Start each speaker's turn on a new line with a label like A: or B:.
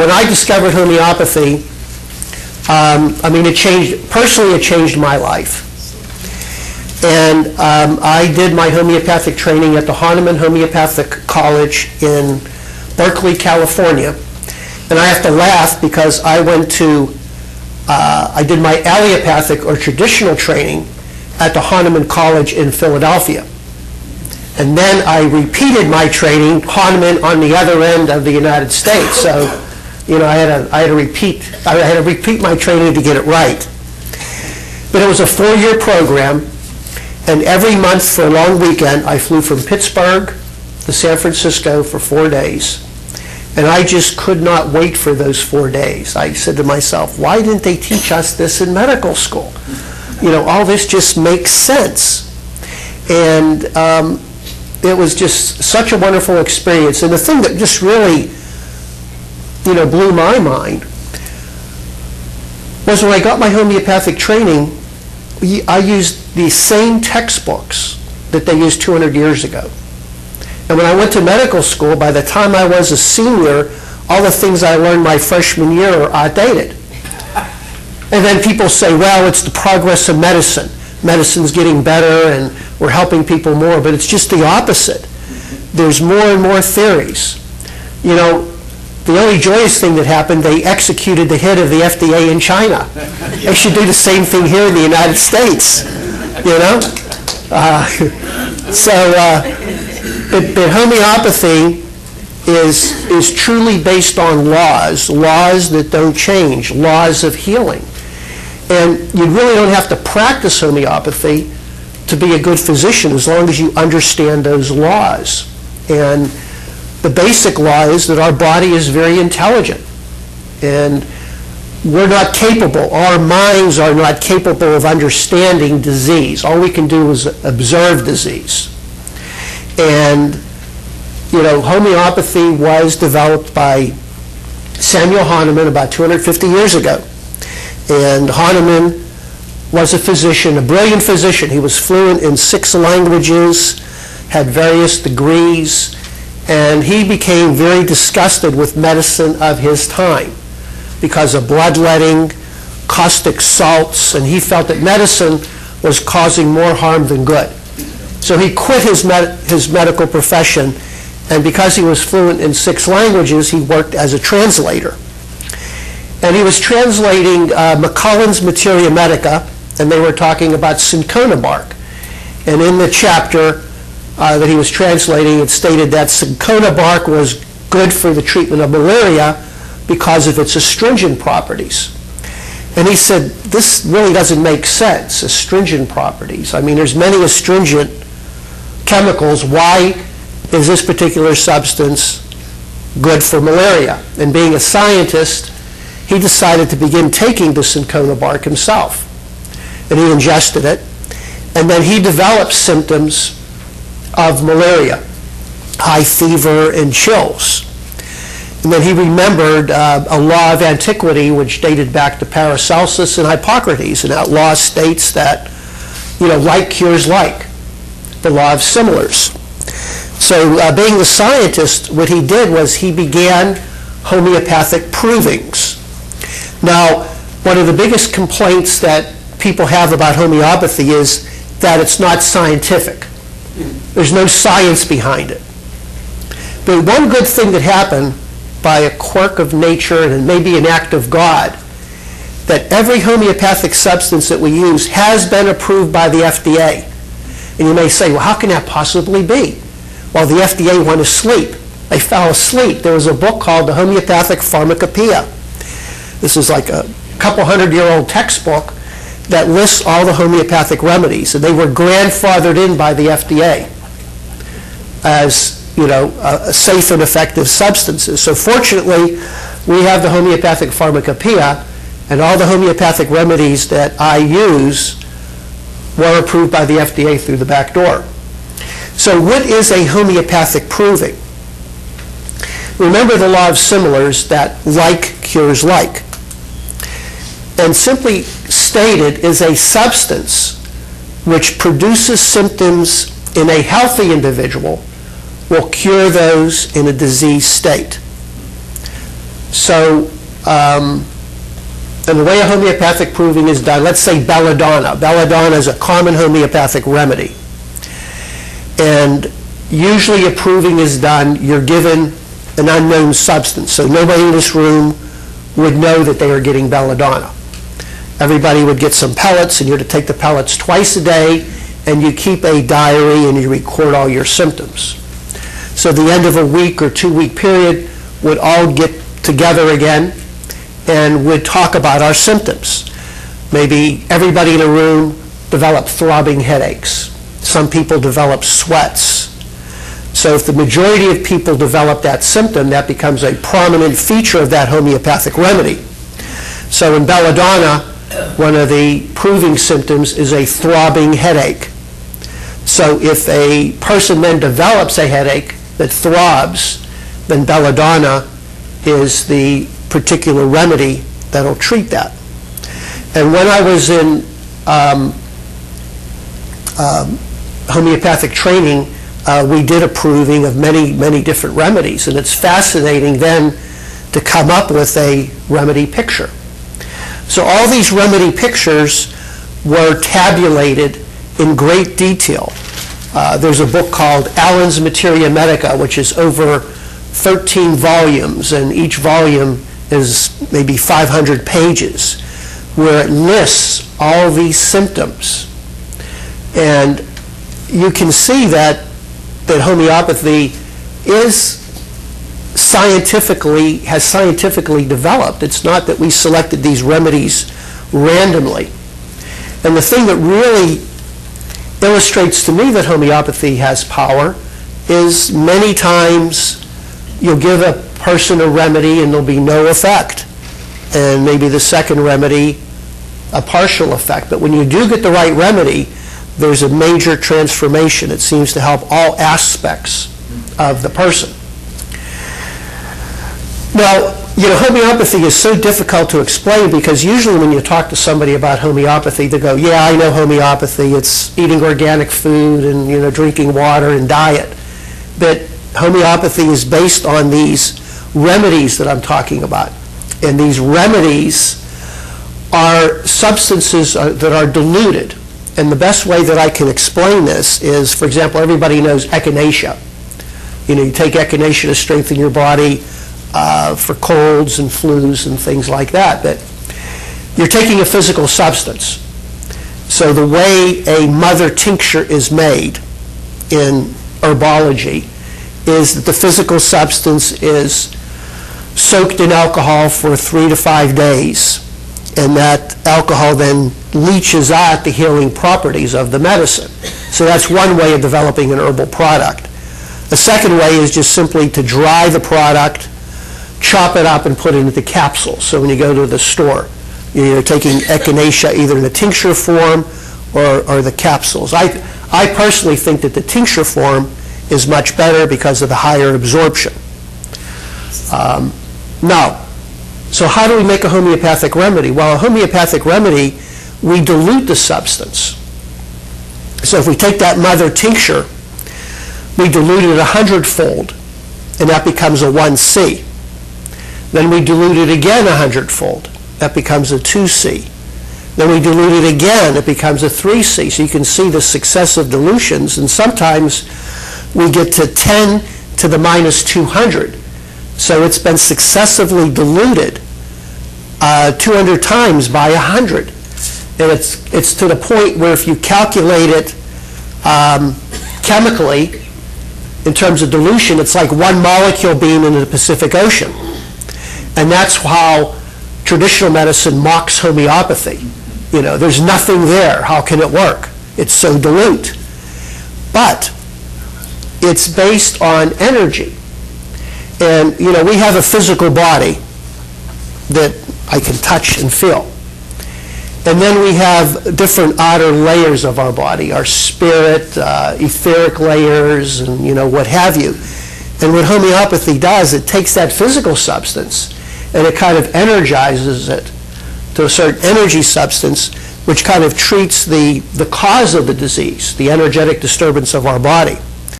A: when I discovered homeopathy, um, I mean, it changed, personally, it changed my life. And um, I did my homeopathic training at the Hahnemann Homeopathic College in Berkeley, California. And I have to laugh because I went to, uh, I did my allopathic or traditional training at the Hahnemann College in Philadelphia. And then I repeated my training, Hahnemann on the other end of the United States. So, you know, I had to, I had to repeat, I had to repeat my training to get it right. But it was a four-year program, and every month for a long weekend, I flew from Pittsburgh to San Francisco for four days. And I just could not wait for those four days. I said to myself, why didn't they teach us this in medical school? You know, all this just makes sense. And um, it was just such a wonderful experience. And the thing that just really, you know, blew my mind was when I got my homeopathic training, I used the same textbooks that they used 200 years ago. And when I went to medical school, by the time I was a senior, all the things I learned my freshman year are outdated. And then people say, well, it's the progress of medicine. Medicine's getting better and we're helping people more, but it's just the opposite. There's more and more theories. You know, the only joyous thing that happened, they executed the head of the FDA in China. They should do the same thing here in the United States, you know? Uh, so, uh, but, but homeopathy is, is truly based on laws, laws that don't change, laws of healing. And you really don't have to practice homeopathy to be a good physician as long as you understand those laws. And the basic law is that our body is very intelligent. And we're not capable, our minds are not capable of understanding disease. All we can do is observe disease. And, you know, homeopathy was developed by Samuel Hahnemann about 250 years ago. And Hahnemann was a physician, a brilliant physician. He was fluent in six languages, had various degrees, and he became very disgusted with medicine of his time because of bloodletting, caustic salts, and he felt that medicine was causing more harm than good. So he quit his, med his medical profession, and because he was fluent in six languages, he worked as a translator. And he was translating uh, Materia Medica, and they were talking about cinchona bark. And in the chapter uh, that he was translating, it stated that cinchona bark was good for the treatment of malaria because of its astringent properties. And he said, this really doesn't make sense, astringent properties. I mean, there's many astringent chemicals, why is this particular substance good for malaria? And being a scientist, he decided to begin taking the cinchona bark himself. And he ingested it. And then he developed symptoms of malaria, high fever and chills. And then he remembered uh, a law of antiquity which dated back to Paracelsus and Hippocrates. And that law states that, you know, like cures like the law of similars. So uh, being the scientist, what he did was he began homeopathic provings. Now, one of the biggest complaints that people have about homeopathy is that it's not scientific. There's no science behind it. But one good thing that happened by a quirk of nature and maybe an act of God, that every homeopathic substance that we use has been approved by the FDA. And you may say, well, how can that possibly be? Well, the FDA went asleep. They fell asleep. There was a book called the Homeopathic Pharmacopoeia. This is like a couple hundred year old textbook that lists all the homeopathic remedies. And they were grandfathered in by the FDA as, you know, safe and effective substances. So fortunately, we have the Homeopathic Pharmacopoeia, and all the homeopathic remedies that I use were approved by the FDA through the back door. So what is a homeopathic proving? Remember the law of similars that like cures like. And simply stated is a substance which produces symptoms in a healthy individual will cure those in a diseased state. So, um, and the way a homeopathic proving is done, let's say belladonna. Belladonna is a common homeopathic remedy. And usually a proving is done, you're given an unknown substance. So nobody in this room would know that they are getting belladonna. Everybody would get some pellets, and you're to take the pellets twice a day, and you keep a diary and you record all your symptoms. So the end of a week or two-week period, would all get together again and would talk about our symptoms. Maybe everybody in a room developed throbbing headaches. Some people develop sweats. So if the majority of people develop that symptom, that becomes a prominent feature of that homeopathic remedy. So in belladonna, one of the proving symptoms is a throbbing headache. So if a person then develops a headache that throbs, then belladonna is the particular remedy that'll treat that. And when I was in um, um, homeopathic training, uh, we did approving of many, many different remedies, and it's fascinating then to come up with a remedy picture. So all these remedy pictures were tabulated in great detail. Uh, there's a book called Allen's Materia Medica, which is over 13 volumes, and each volume is maybe 500 pages, where it lists all these symptoms. And you can see that, that homeopathy is scientifically, has scientifically developed. It's not that we selected these remedies randomly. And the thing that really illustrates to me that homeopathy has power is many times you'll give a person a remedy and there'll be no effect. And maybe the second remedy, a partial effect. But when you do get the right remedy, there's a major transformation. It seems to help all aspects of the person. Now, you know, homeopathy is so difficult to explain because usually when you talk to somebody about homeopathy, they go, yeah, I know homeopathy. It's eating organic food and, you know, drinking water and diet. But homeopathy is based on these remedies that I'm talking about. And these remedies are substances uh, that are diluted. And the best way that I can explain this is, for example, everybody knows echinacea. You know, you take echinacea to strengthen your body uh, for colds and flus and things like that. But you're taking a physical substance. So the way a mother tincture is made in herbology is that the physical substance is soaked in alcohol for three to five days, and that alcohol then leaches out the healing properties of the medicine. So that's one way of developing an herbal product. The second way is just simply to dry the product, chop it up, and put it into the capsules. So when you go to the store, you're taking echinacea either in the tincture form or, or the capsules. I, I personally think that the tincture form is much better because of the higher absorption. Um, now, so how do we make a homeopathic remedy? Well, a homeopathic remedy, we dilute the substance. So if we take that mother tincture, we dilute it a hundredfold, and that becomes a 1C. Then we dilute it again a hundredfold. That becomes a 2C. Then we dilute it again, it becomes a 3C. So you can see the successive dilutions, and sometimes we get to 10 to the minus 200. So it's been successively diluted uh, 200 times by 100. And it's, it's to the point where if you calculate it um, chemically, in terms of dilution, it's like one molecule being in the Pacific Ocean. And that's how traditional medicine mocks homeopathy. You know, there's nothing there. How can it work? It's so dilute. But it's based on energy. And, you know, we have a physical body that I can touch and feel. And then we have different outer layers of our body, our spirit, uh, etheric layers, and, you know, what have you. And what homeopathy does, it takes that physical substance and it kind of energizes it to a certain energy substance, which kind of treats the, the cause of the disease, the energetic disturbance of our body.